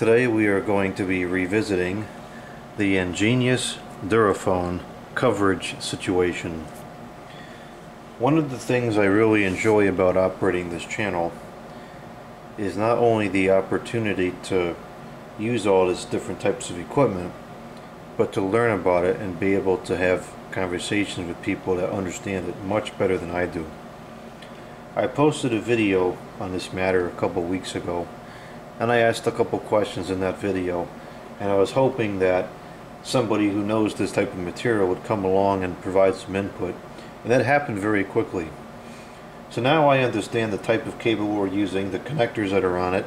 Today we are going to be revisiting the EnGenius DuraFon coverage situation. One of the things I really enjoy about operating this channel is not only the opportunity to use all these different types of equipment, but to learn about it and be able to have conversations with people that understand it much better than I do. I posted a video on this matter a couple weeks ago and I asked a couple questions in that video and I was hoping that somebody who knows this type of material would come along and provide some input and that happened very quickly. So now I understand the type of cable we're using, the connectors that are on it,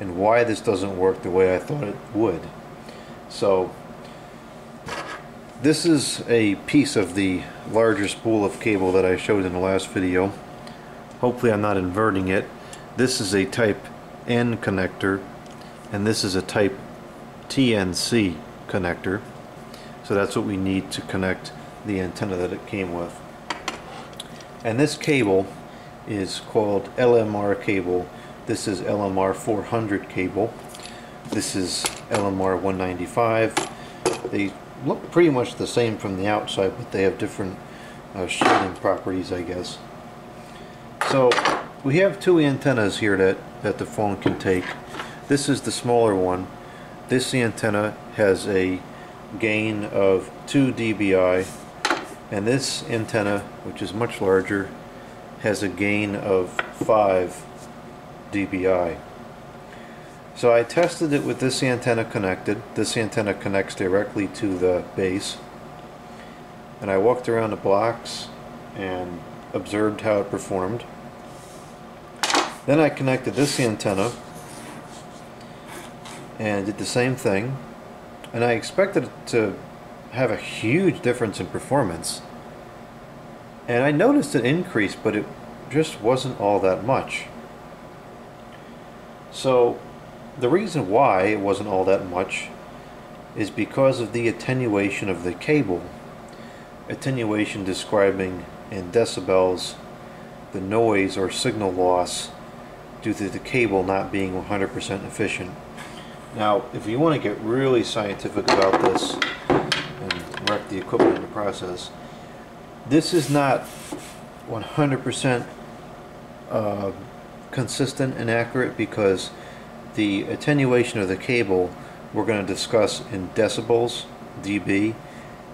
and why this doesn't work the way I thought it would. So this is a piece of the larger spool of cable that I showed in the last video. Hopefully I'm not inverting it. This is a type N connector and this is a type TNC connector. So that's what we need to connect the antenna that it came with. And this cable is called LMR cable. This is LMR 400 cable. This is LMR 195. They look pretty much the same from the outside, but they have different uh, shielding properties, I guess. So we have two antennas here that, that the phone can take. This is the smaller one. This antenna has a gain of 2 dBi and this antenna, which is much larger, has a gain of 5 dBi. So I tested it with this antenna connected. This antenna connects directly to the base. And I walked around the blocks and observed how it performed. Then I connected this antenna and did the same thing. And I expected it to have a huge difference in performance. And I noticed an increase, but it just wasn't all that much. So the reason why it wasn't all that much is because of the attenuation of the cable. Attenuation describing in decibels the noise or signal loss due to the cable not being 100% efficient. Now, if you want to get really scientific about this and wreck the equipment in the process, this is not 100% uh, consistent and accurate because the attenuation of the cable we're going to discuss in decibels, dB,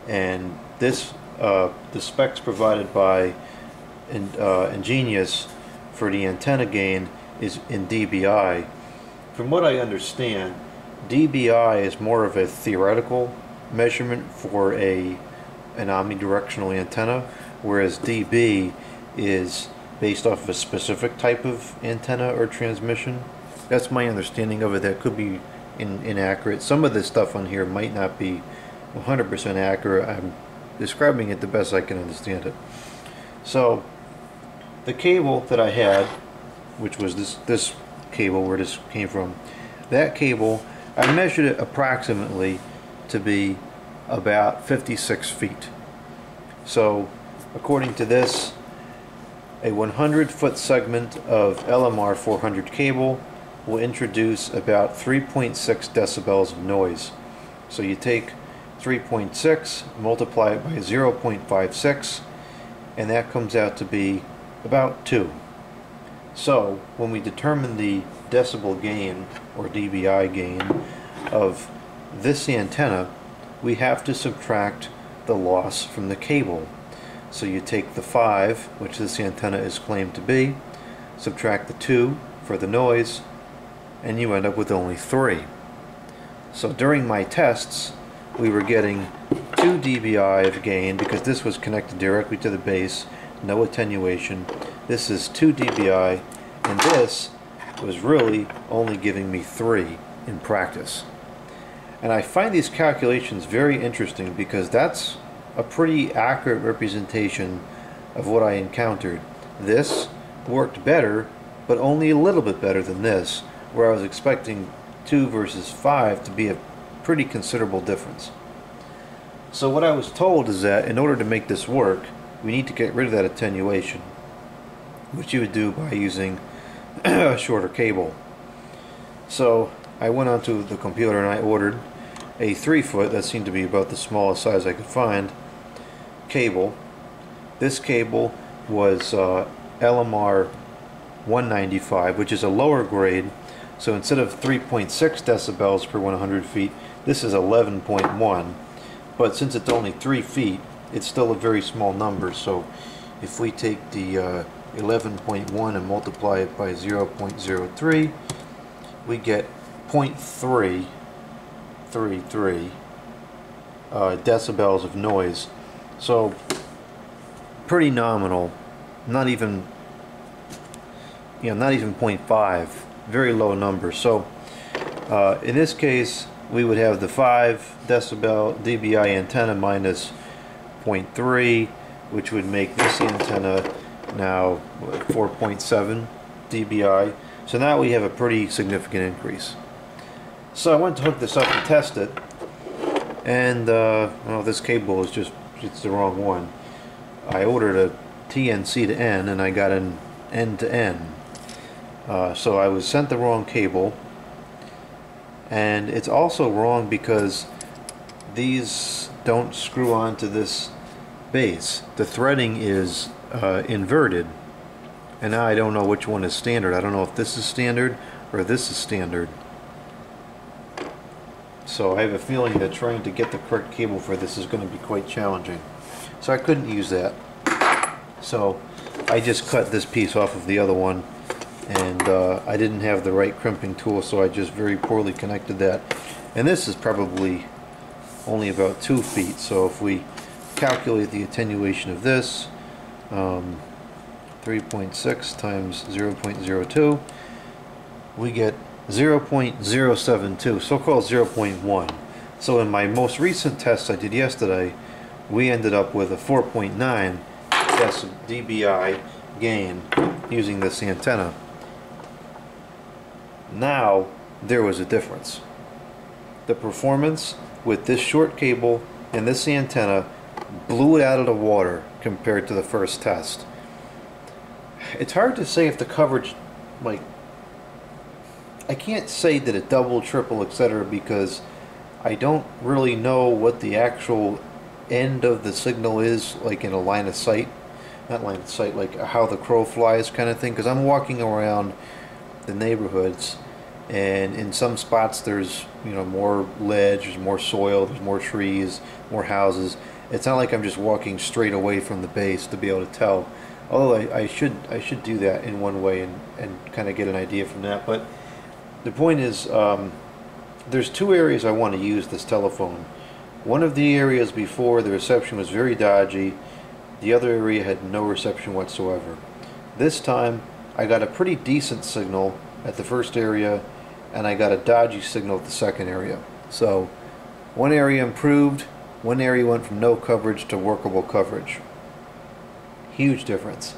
and this, uh, the specs provided by in, uh, EnGenius for the antenna gain is in dBi. From what I understand, dBi is more of a theoretical measurement for a an omnidirectional antenna, whereas dB is based off of a specific type of antenna or transmission. That's my understanding of it. That could be in, inaccurate. Some of this stuff on here might not be 100% accurate. I'm describing it the best I can understand it. So, the cable that I had which was this this cable where this came from. That cable I measured it approximately to be about 56 feet. So according to this a 100 foot segment of LMR 400 cable will introduce about 3.6 decibels of noise. So you take 3.6 multiply it by 0.56 and that comes out to be about 2 so when we determine the decibel gain or dBi gain of this antenna, we have to subtract the loss from the cable. So you take the 5, which this antenna is claimed to be, subtract the 2 for the noise, and you end up with only 3. So during my tests, we were getting 2 dBi of gain because this was connected directly to the base, no attenuation, this is 2 dBi, and this was really only giving me 3 in practice. And I find these calculations very interesting because that's a pretty accurate representation of what I encountered. This worked better, but only a little bit better than this, where I was expecting 2 versus 5 to be a pretty considerable difference. So what I was told is that in order to make this work, we need to get rid of that attenuation which you would do by using a shorter cable. So I went onto the computer and I ordered a 3 foot, that seemed to be about the smallest size I could find, cable. This cable was uh, LMR 195, which is a lower grade. So instead of 3.6 decibels per 100 feet, this is 11.1. But since it's only 3 feet, it's still a very small number. So if we take the uh, 11.1 and multiply it by 0.03, we get 0.333 uh, decibels of noise. So pretty nominal, not even, you know, not even 0.5, very low number. So uh, in this case, we would have the 5 decibel dBi antenna minus 0.3, which would make this antenna now 4.7 dBi. So now we have a pretty significant increase. So I went to hook this up and test it, and uh, well, this cable is just it's the wrong one. I ordered a TNC to N and I got an N to N. Uh, so I was sent the wrong cable, and it's also wrong because these don't screw onto this base. The threading is uh, inverted. And now I don't know which one is standard. I don't know if this is standard or this is standard. So I have a feeling that trying to get the correct cable for this is going to be quite challenging. So I couldn't use that. So I just cut this piece off of the other one and uh, I didn't have the right crimping tool so I just very poorly connected that. And this is probably only about two feet so if we calculate the attenuation of this um, 3.6 times 0.02 we get 0.072 so-called 0.1 so in my most recent test I did yesterday we ended up with a 4.9 dBi gain using this antenna. Now there was a difference. The performance with this short cable and this antenna blew it out of the water compared to the first test. It's hard to say if the coverage, like, I can't say that it double, triple, etc. because I don't really know what the actual end of the signal is, like in a line of sight. Not line of sight, like how the crow flies kind of thing. Because I'm walking around the neighborhoods, and in some spots there's you know more ledge, there's more soil, there's more trees, more houses it's not like I'm just walking straight away from the base to be able to tell. Although I, I should I should do that in one way and, and kind of get an idea from that. But the point is, um, there's two areas I want to use this telephone. One of the areas before the reception was very dodgy. The other area had no reception whatsoever. This time I got a pretty decent signal at the first area and I got a dodgy signal at the second area. So one area improved, one area went from no coverage to workable coverage. Huge difference.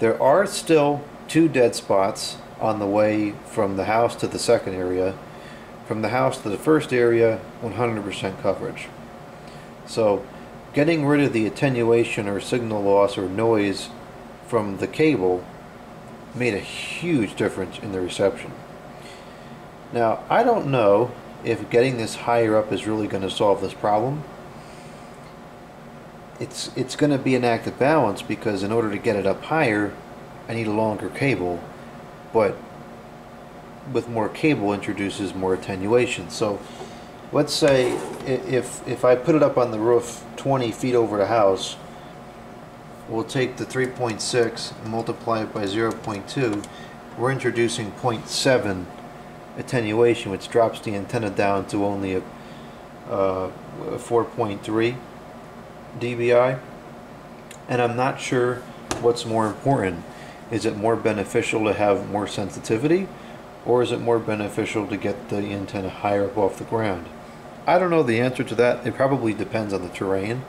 There are still two dead spots on the way from the house to the second area. From the house to the first area, 100% coverage. So, getting rid of the attenuation or signal loss or noise from the cable made a huge difference in the reception. Now, I don't know if getting this higher up is really going to solve this problem. It's, it's going to be an act of balance because in order to get it up higher, I need a longer cable, but with more cable introduces more attenuation. So let's say if, if I put it up on the roof 20 feet over the house, we'll take the 3.6 and multiply it by 0.2, we're introducing 0.7 attenuation, which drops the antenna down to only a, uh, 4.3 dBi. And I'm not sure what's more important. Is it more beneficial to have more sensitivity, or is it more beneficial to get the antenna higher up off the ground? I don't know the answer to that. It probably depends on the terrain.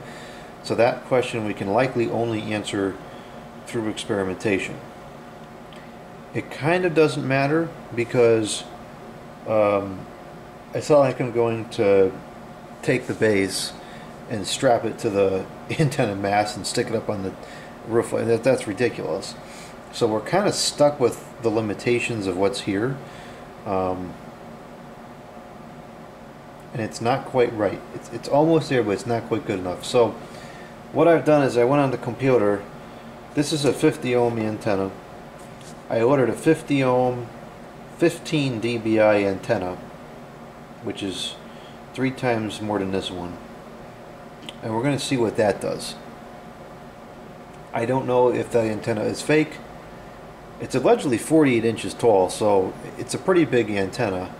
So that question we can likely only answer through experimentation. It kind of doesn't matter because um, it's not like I'm going to take the base and strap it to the antenna mast and stick it up on the roof. That, that's ridiculous. So we're kind of stuck with the limitations of what's here. Um, and it's not quite right. It's, it's almost there, but it's not quite good enough. So what I've done is I went on the computer. This is a 50 ohm antenna. I ordered a 50 ohm, 15 dBi antenna, which is three times more than this one. And we're going to see what that does. I don't know if the antenna is fake. It's allegedly 48 inches tall, so it's a pretty big antenna.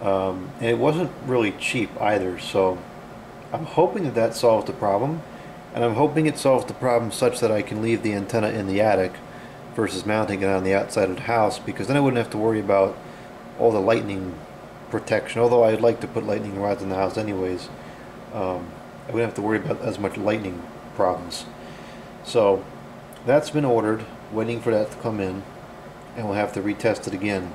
Um, and it wasn't really cheap either, so I'm hoping that that solves the problem. And I'm hoping it solves the problem such that I can leave the antenna in the attic versus mounting it on the outside of the house because then I wouldn't have to worry about all the lightning protection. Although I'd like to put lightning rods in the house anyways, um, I wouldn't have to worry about as much lightning problems. So that's been ordered, waiting for that to come in, and we'll have to retest it again.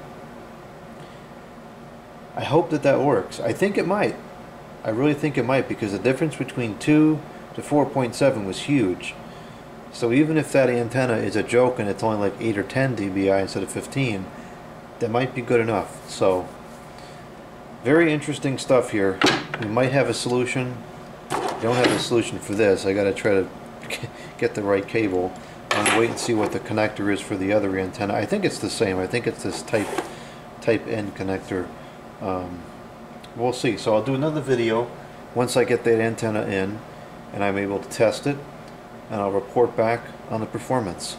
I hope that that works. I think it might. I really think it might because the difference between 2 to 4.7 was huge. So even if that antenna is a joke and it's only like 8 or 10 dBi instead of 15, that might be good enough. So very interesting stuff here. We might have a solution. I don't have a solution for this. I got to try to get the right cable. and wait and see what the connector is for the other antenna. I think it's the same. I think it's this type type N connector. Um, we'll see. So I'll do another video once I get that antenna in and I'm able to test it and I'll report back on the performance.